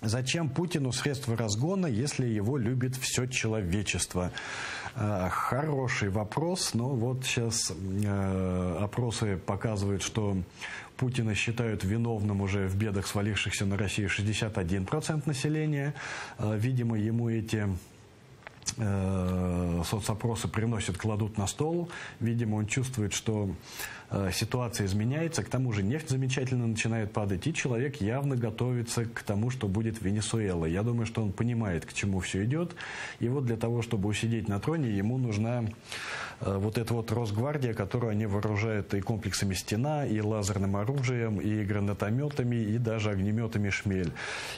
Зачем Путину средства разгона, если его любит все человечество? Э, хороший вопрос, но вот сейчас э, опросы показывают, что Путина считают виновным уже в бедах, свалившихся на Россию 61% населения. Э, видимо, ему эти соцопросы приносят, кладут на стол. Видимо, он чувствует, что Э, ситуация изменяется, к тому же нефть замечательно начинает падать, и человек явно готовится к тому, что будет Венесуэла. Я думаю, что он понимает, к чему все идет, и вот для того, чтобы усидеть на троне, ему нужна э, вот эта вот Росгвардия, которую они вооружают и комплексами «Стена», и лазерным оружием, и гранатометами, и даже огнеметами «Шмель».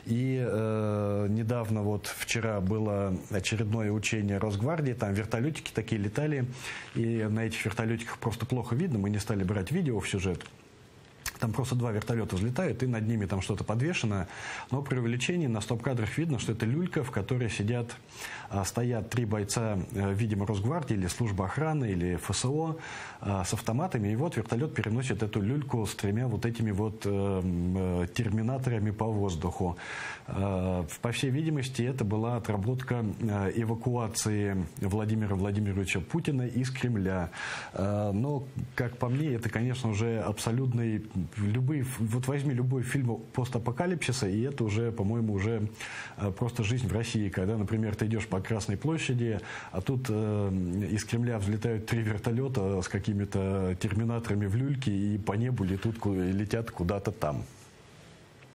И э, недавно, вот вчера было очередное учение Росгвардии, там вертолетики такие летали, и на этих вертолетиках просто плохо видно, мы не стали брать видео в сюжет, там просто два вертолета взлетают, и над ними там что-то подвешено. Но при увеличении на стоп-кадрах видно, что это люлька, в которой сидят, а, стоят три бойца, э, видимо, Росгвардии или служба охраны, или ФСО а, с автоматами. И вот вертолет переносит эту люльку с тремя вот этими вот э, э, терминаторами по воздуху. По всей видимости, это была отработка эвакуации Владимира Владимировича Путина из Кремля. Но, как по мне, это, конечно, уже абсолютный любые, вот возьми любой фильм постапокалипсиса, и это уже, по-моему, уже э, просто жизнь в России, когда, например, ты идешь по Красной площади, а тут э, из Кремля взлетают три вертолета с какими-то терминаторами в люльке и по небу летут, летят куда-то там.